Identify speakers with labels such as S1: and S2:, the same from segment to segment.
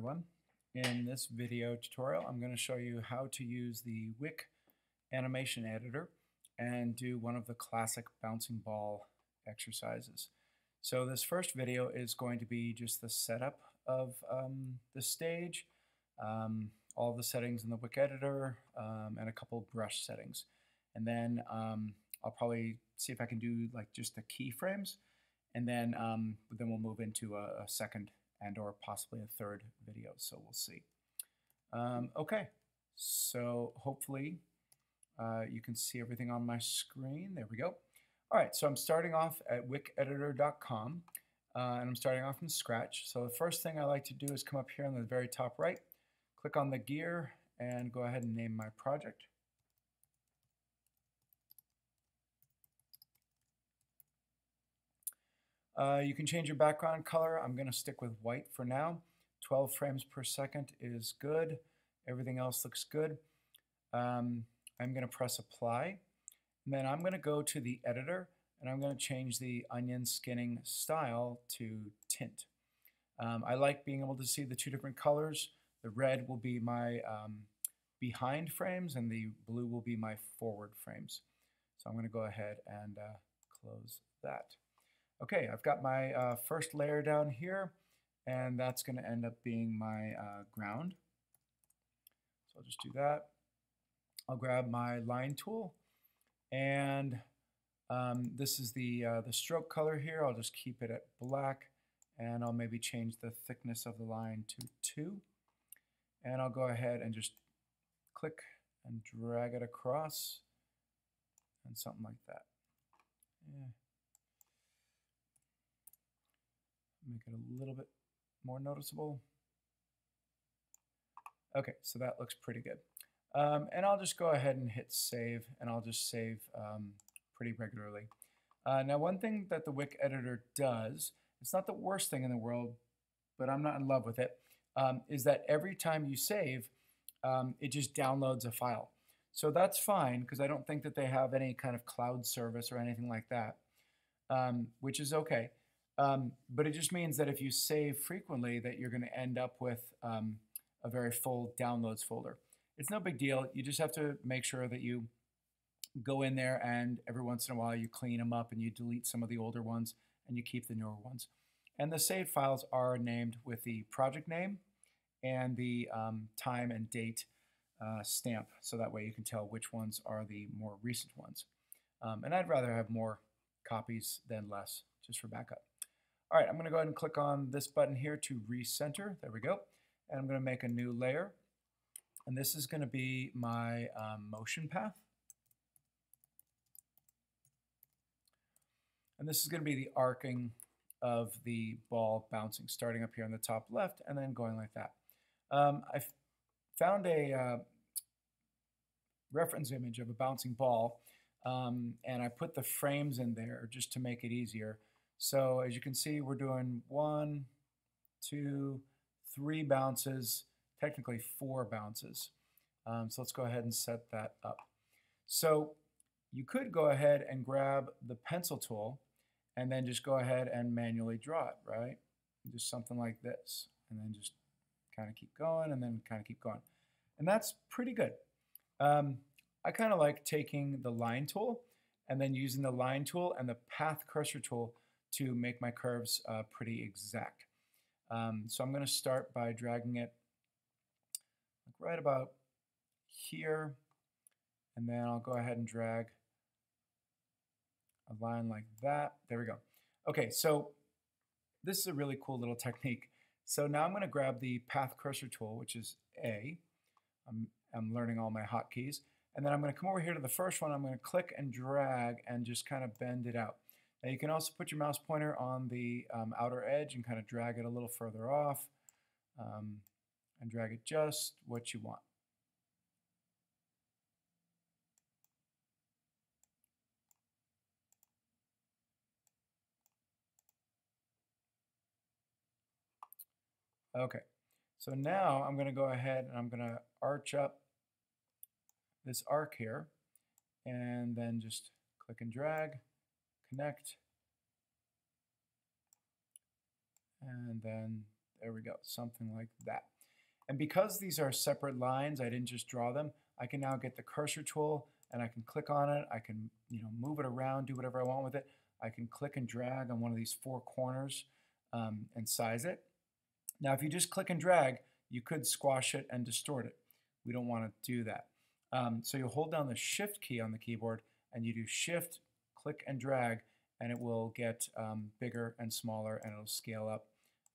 S1: everyone. In this video tutorial I'm going to show you how to use the Wick animation editor and do one of the classic bouncing ball exercises. So this first video is going to be just the setup of um, the stage, um, all the settings in the Wick editor, um, and a couple brush settings. And then um, I'll probably see if I can do like just the keyframes, and then um, then we'll move into a, a second and or possibly a third video. So we'll see. Um, okay, so hopefully uh, you can see everything on my screen. There we go. All right, so I'm starting off at wickeditor.com uh, and I'm starting off from scratch. So the first thing I like to do is come up here on the very top right, click on the gear and go ahead and name my project. Uh, you can change your background color. I'm going to stick with white for now. 12 frames per second is good. Everything else looks good. Um, I'm going to press apply. And then I'm going to go to the editor and I'm going to change the onion skinning style to tint. Um, I like being able to see the two different colors. The red will be my um, behind frames and the blue will be my forward frames. So I'm going to go ahead and uh, close that. Okay, I've got my uh, first layer down here, and that's going to end up being my uh, ground. So I'll just do that. I'll grab my line tool, and um, this is the, uh, the stroke color here. I'll just keep it at black, and I'll maybe change the thickness of the line to 2. And I'll go ahead and just click and drag it across, and something like that. Yeah. Make it a little bit more noticeable. Okay, so that looks pretty good. Um, and I'll just go ahead and hit save, and I'll just save um, pretty regularly. Uh, now, one thing that the Wick editor does, it's not the worst thing in the world, but I'm not in love with it, um, is that every time you save, um, it just downloads a file. So that's fine, because I don't think that they have any kind of cloud service or anything like that, um, which is okay. Um, but it just means that if you save frequently that you're going to end up with um, a very full downloads folder. It's no big deal. You just have to make sure that you go in there and every once in a while you clean them up and you delete some of the older ones and you keep the newer ones. And the saved files are named with the project name and the um, time and date uh, stamp so that way you can tell which ones are the more recent ones. Um, and I'd rather have more copies than less just for backup. All right, I'm going to go ahead and click on this button here to recenter. There we go. And I'm going to make a new layer. And this is going to be my um, motion path. And this is going to be the arcing of the ball bouncing, starting up here on the top left and then going like that. Um, I found a uh, reference image of a bouncing ball, um, and I put the frames in there just to make it easier. So as you can see, we're doing one, two, three bounces, technically four bounces. Um, so let's go ahead and set that up. So you could go ahead and grab the pencil tool and then just go ahead and manually draw it, right? Just something like this. And then just kind of keep going and then kind of keep going. And that's pretty good. Um, I kind of like taking the line tool and then using the line tool and the path cursor tool to make my curves uh, pretty exact. Um, so I'm going to start by dragging it right about here, and then I'll go ahead and drag a line like that. There we go. Okay, so this is a really cool little technique. So now I'm going to grab the path cursor tool, which is A. I'm, I'm learning all my hotkeys. And then I'm going to come over here to the first one. I'm going to click and drag and just kind of bend it out. Now you can also put your mouse pointer on the um, outer edge and kind of drag it a little further off um, and drag it just what you want. Okay, so now I'm going to go ahead and I'm going to arch up this arc here and then just click and drag connect, and then There we go, something like that. And because these are separate lines, I didn't just draw them, I can now get the cursor tool and I can click on it. I can you know, move it around, do whatever I want with it. I can click and drag on one of these four corners um, and size it. Now, if you just click and drag, you could squash it and distort it. We don't want to do that. Um, so you hold down the Shift key on the keyboard and you do Shift, click and drag, and it will get um, bigger and smaller and it'll scale up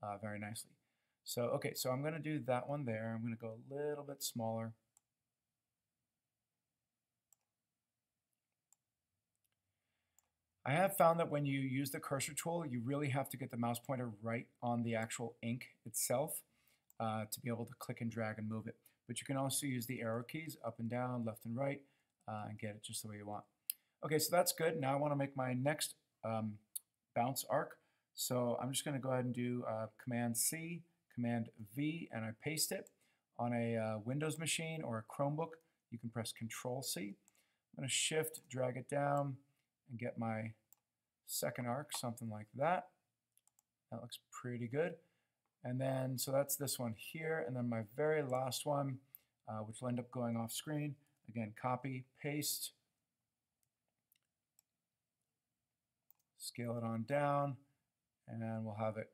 S1: uh, very nicely. So, okay, so I'm going to do that one there. I'm going to go a little bit smaller. I have found that when you use the cursor tool, you really have to get the mouse pointer right on the actual ink itself uh, to be able to click and drag and move it. But you can also use the arrow keys up and down, left and right, uh, and get it just the way you want. Okay, so that's good. Now I want to make my next um, bounce arc. So I'm just going to go ahead and do uh, Command C, Command V, and I paste it. On a uh, Windows machine or a Chromebook, you can press Control C. I'm going to shift, drag it down, and get my second arc, something like that. That looks pretty good. And then, so that's this one here. And then my very last one, uh, which will end up going off screen. Again, copy, paste, scale it on down, and we'll have it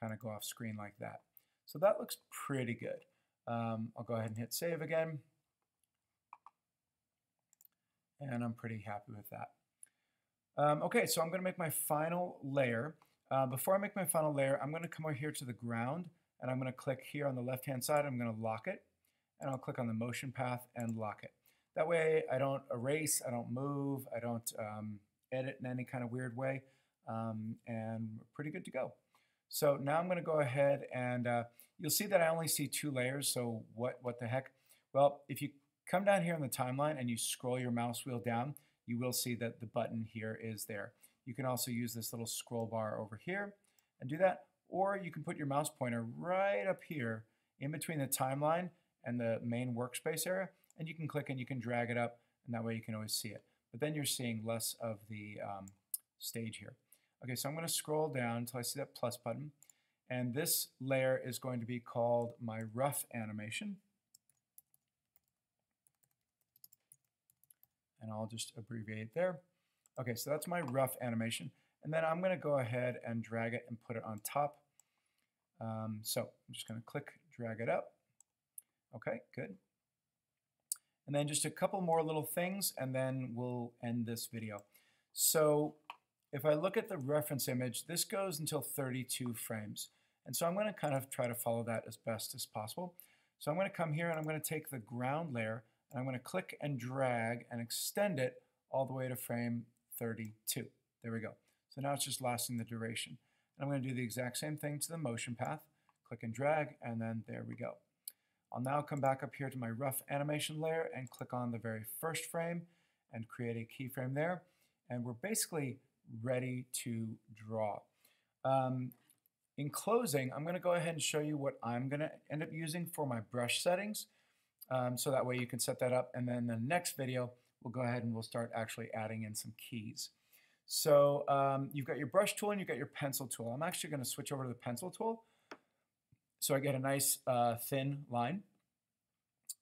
S1: kind of go off screen like that. So that looks pretty good. Um, I'll go ahead and hit save again and I'm pretty happy with that. Um, okay, so I'm going to make my final layer. Uh, before I make my final layer, I'm going to come over here to the ground, and I'm going to click here on the left-hand side. I'm going to lock it, and I'll click on the motion path and lock it. That way, I don't erase, I don't move, I don't um, edit in any kind of weird way, um, and we're pretty good to go. So now I'm going to go ahead and uh, you'll see that I only see two layers, so what, what the heck? Well, if you come down here on the timeline and you scroll your mouse wheel down, you will see that the button here is there. You can also use this little scroll bar over here and do that, or you can put your mouse pointer right up here in between the timeline and the main workspace area, and you can click and you can drag it up, and that way you can always see it. But then you're seeing less of the um, stage here. Okay, so I'm going to scroll down until I see that plus button, and this layer is going to be called my rough animation. and I'll just abbreviate there. Okay, so that's my rough animation. And then I'm going to go ahead and drag it and put it on top. Um, so I'm just going to click, drag it up. Okay, good. And then just a couple more little things, and then we'll end this video. So if I look at the reference image, this goes until 32 frames. And so I'm going to kind of try to follow that as best as possible. So I'm going to come here and I'm going to take the ground layer and I'm going to click and drag and extend it all the way to frame 32. There we go. So now it's just lasting the duration. And I'm going to do the exact same thing to the motion path. Click and drag, and then there we go. I'll now come back up here to my rough animation layer and click on the very first frame and create a keyframe there. And we're basically ready to draw. Um, in closing, I'm going to go ahead and show you what I'm going to end up using for my brush settings. Um, so that way you can set that up. And then the next video, we'll go ahead and we'll start actually adding in some keys. So um, you've got your brush tool and you've got your pencil tool. I'm actually going to switch over to the pencil tool. So I get a nice uh, thin line.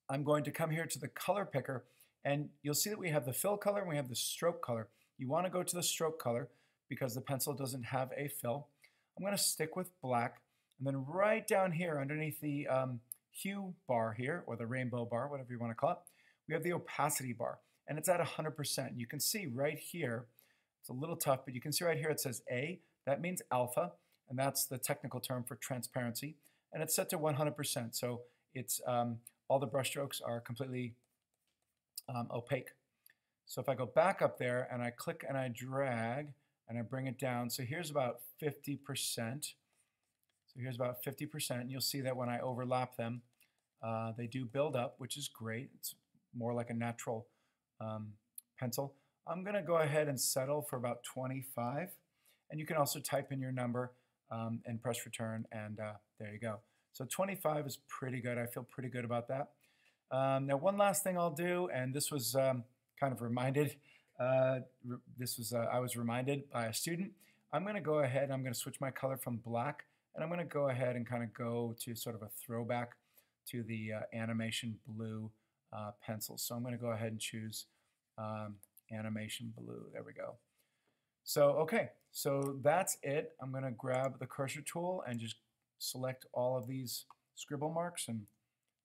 S1: I'm going to come here to the color picker and you'll see that we have the fill color and we have the stroke color. You want to go to the stroke color because the pencil doesn't have a fill. I'm going to stick with black and then right down here underneath the um, hue bar here, or the rainbow bar, whatever you want to call it, we have the opacity bar, and it's at 100%. You can see right here, it's a little tough, but you can see right here it says A, that means alpha, and that's the technical term for transparency, and it's set to 100%, so it's um, all the brushstrokes are completely um, opaque. So if I go back up there and I click and I drag and I bring it down, so here's about 50%. So here's about 50%. You'll see that when I overlap them, uh, they do build up, which is great. It's more like a natural um, pencil. I'm going to go ahead and settle for about 25. And you can also type in your number um, and press return, and uh, there you go. So 25 is pretty good. I feel pretty good about that. Um, now, one last thing I'll do, and this was um, kind of reminded, uh, this was, uh, I was reminded by a student. I'm going to go ahead, and I'm going to switch my color from black And I'm going to go ahead and kind of go to sort of a throwback to the uh, animation blue uh, pencils. So I'm going to go ahead and choose um, animation blue. There we go. So, okay, so that's it. I'm going to grab the cursor tool and just select all of these scribble marks and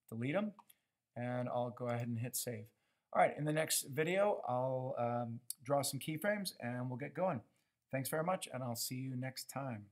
S1: delete them. And I'll go ahead and hit save. All right, in the next video, I'll um, draw some keyframes and we'll get going. Thanks very much, and I'll see you next time.